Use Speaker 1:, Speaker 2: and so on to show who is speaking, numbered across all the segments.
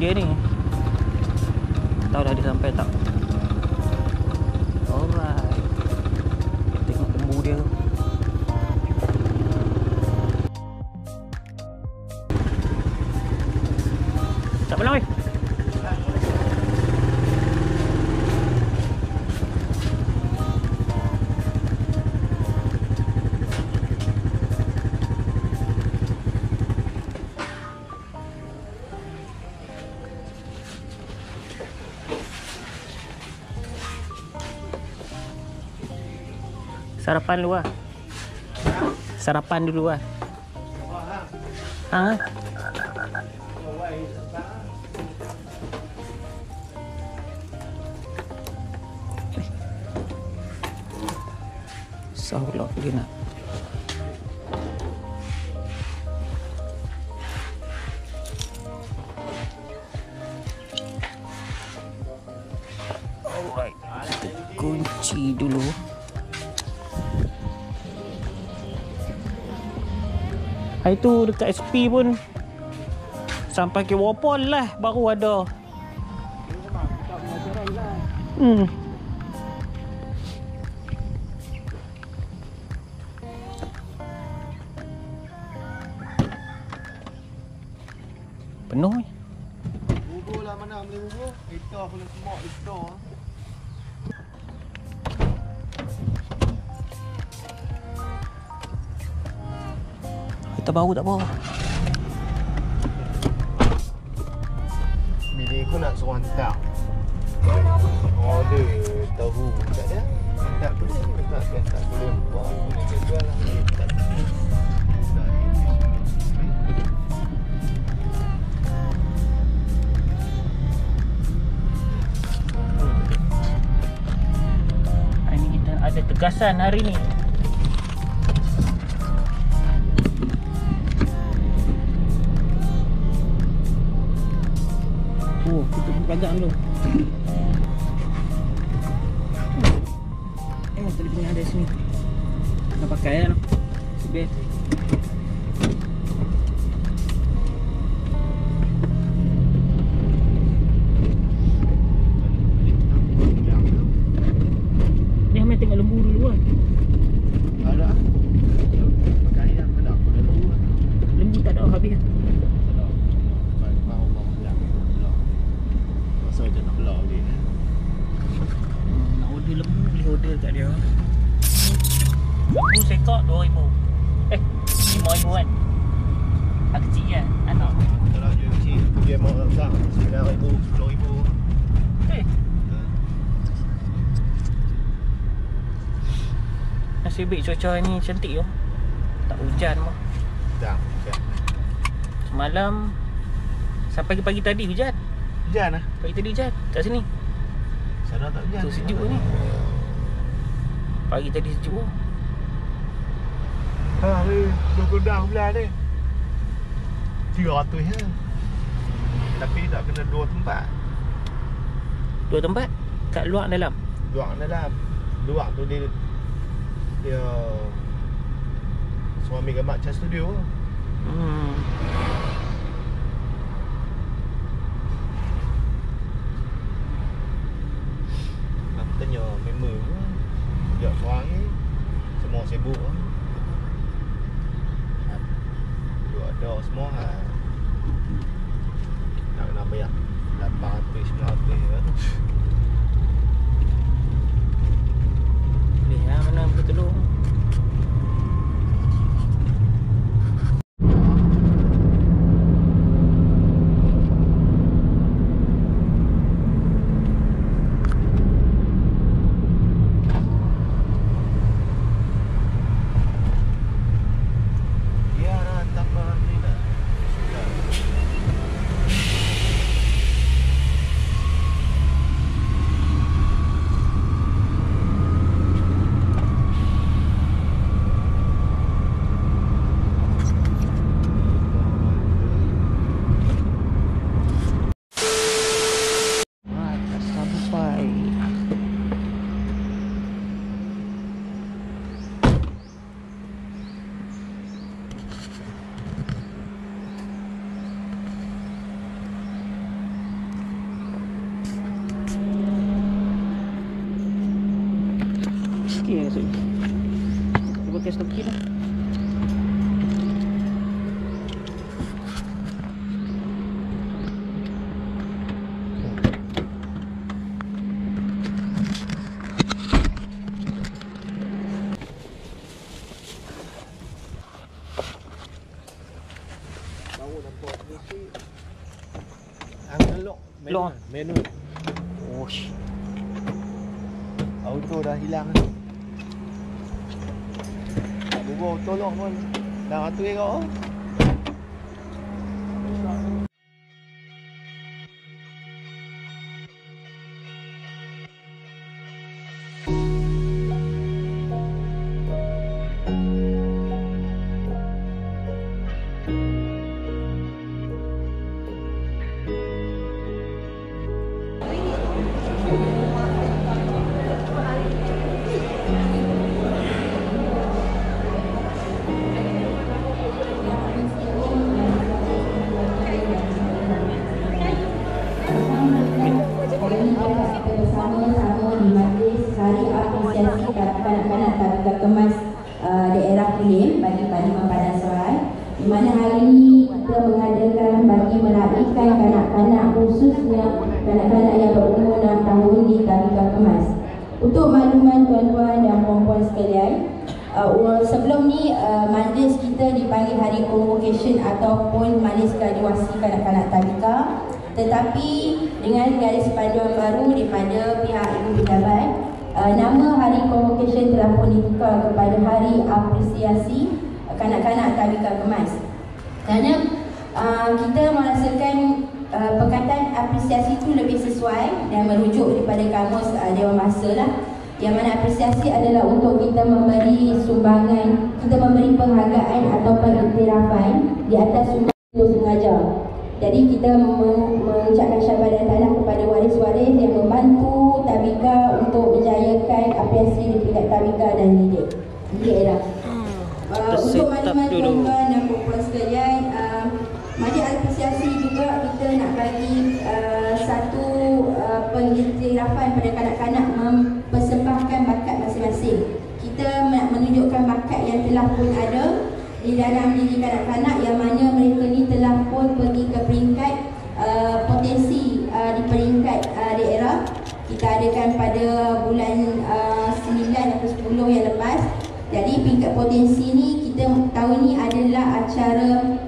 Speaker 1: getting. Sarapan dulu lah. Sarapan dulu lah. Ha? Saulah dia nak. Kunci dulu. Hari tu dekat SP pun sampai ke Wapol lah baru ada. Hmm. Penuh ni. Baru tak apa.
Speaker 2: Bini aku nak suruh hantar. Order tahu kat dia. Tak boleh, tak tak tak boleh. Boleh jual lah. Tak
Speaker 1: Hari ni kita ada tegasan hari ni. Oh, kita pagak dulu. Eh, tadi punya ada sini. Nak pakai kan? Sebab ni kami tengok lembu dulu kan.
Speaker 2: Ada. Pakai yang mana aku dah tahu.
Speaker 1: Lembu tak ada habis kan.
Speaker 2: Mau mau belang. Masa je nak belang dia.
Speaker 1: Hmm, nak order lembu boleh order kat dia. Lembu sekok 2000. Eh, 5000 kan. Ah kecil kan. Anak.
Speaker 2: Kalau dia kecil, dia mau besar. Sembilan ribu, sepuluh ribu.
Speaker 1: Eh, nasib baik cuaca ni cantik tu. Tak hujan pun.
Speaker 2: Tak, tak.
Speaker 1: Semalam sampai pagi tadi hujan.
Speaker 2: Hujan lah.
Speaker 1: Pagi tadi hujan kat sini.
Speaker 2: Sana tak hujan.
Speaker 1: Tu sejuk ni. Pagi tadi sejuk.
Speaker 2: Ha, ni dua kudang belah ni. Tiga ratus ya. Tapi tak kena dua tempat.
Speaker 1: Dua tempat kat luar dalam.
Speaker 2: Luar dalam. Luar tu dia dia suami mak Chan Studio.
Speaker 1: Hmm.
Speaker 2: Nak tanya member tu. Dia seorang ni semua sibuk. Dua ada semua ha. Nak kena bayar 800 900 kan.
Speaker 1: Boleh lah mana boleh tolong.
Speaker 2: Ya nak tambah ni dah.
Speaker 1: Sikit yang masuk Dia pakai stokin lah
Speaker 2: Baru nampak ni si Angin lock
Speaker 1: Lock.
Speaker 2: Manual
Speaker 1: Oh sh-
Speaker 2: Auto dah hilang Lock pun. Dah ratus kau
Speaker 3: kanak-kanak yang berumur 6 tahun di Tabika Kemas. Untuk makluman tuan-tuan dan puan-puan sekalian, uh, sebelum ni uh, majlis kita dipanggil hari convocation ataupun majlis graduasi kanak-kanak Tabika tetapi dengan garis panduan baru daripada pihak Ibu Pejabat uh, nama hari convocation telah pun ditukar kepada hari apresiasi kanak-kanak Tabika Kemas kerana uh, kita merasakan uh, perkataan apresiasi itu lebih sesuai dan merujuk daripada kamus uh, Dewan Bahasa lah. Yang mana apresiasi adalah untuk kita memberi sumbangan kita memberi penghargaan atau pengiktirafan di atas sumbangan itu sengaja. Jadi kita men- mengucapkan syabas dan kepada waris-waris yang membantu Tabika untuk menjayakan apresiasi di tingkat Tabika dan Lidik. Lidik era. Uh,
Speaker 1: Kita
Speaker 3: untuk
Speaker 1: set up
Speaker 3: makluman
Speaker 1: dulu.
Speaker 3: tuan-tuan dan puan sekalian, uh, majlis apresiasi juga kita nak bagi uh, satu uh, pengiktirafan pada kanak-kanak mempersembahkan bakat masing-masing. Kita nak menunjukkan bakat yang telah pun ada dalam diri kanak-kanak yang mana mereka ni telah pun pergi ke peringkat uh, potensi uh, di peringkat uh, daerah. Kita adakan pada bulan uh, 9 atau 10 yang lepas. Jadi peringkat potensi ni kita tahun ni adalah acara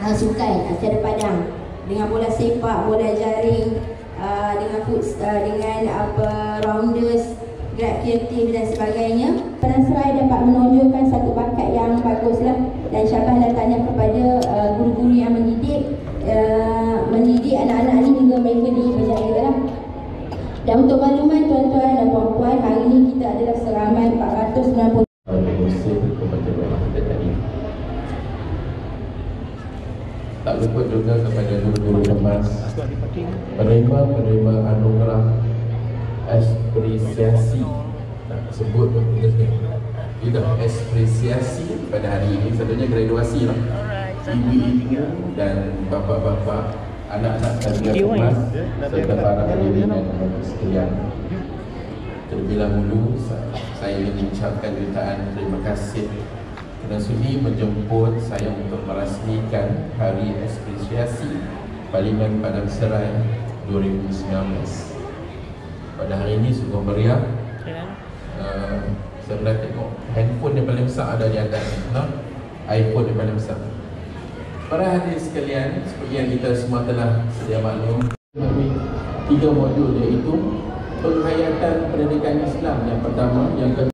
Speaker 3: uh, sukan acara padang. Dengan bola sepak bola jaring uh, dengan uh, dengan apa rounders gerak kreatif dan sebagainya. Penaserai dapat menonjolkan satu bakat yang baguslah dan syabas dan tanya kepada uh, guru-guru yang mendidik uh, mendidik anak-anak ini hingga mereka ni berjaya lah. Dan untuk makluman tuan-tuan dan puan-puan, hari ini kita adalah seramai 490
Speaker 4: Musim kepada memang kita tadi Tak luput juga kepada guru-guru kemas Penerima-penerima anugerah Apresiasi. Tak sebut pun kita apresiasi pada hari ini. Satunya graduasi lah. Ibu-ibu dan bapa-bapa Anak-anak tarbiyah kemas Serta para hadirin dan sekalian. Terlebih dahulu sa- saya ingin mengucapkan jutaan terima kasih kerana sudi menjemput saya untuk merasmikan Hari Apresiasi Parlimen Padang Serai 2019. Pada hari ini sungguh meriah. Uh, saya pernah tengok handphone yang paling besar ada di atas ni, no? iPhone yang paling besar. Para hadirin sekalian, seperti yang kita semua telah sedia maklum, kami tiga modul iaitu penghayatan pendidikan Islam yang pertama, yang kedua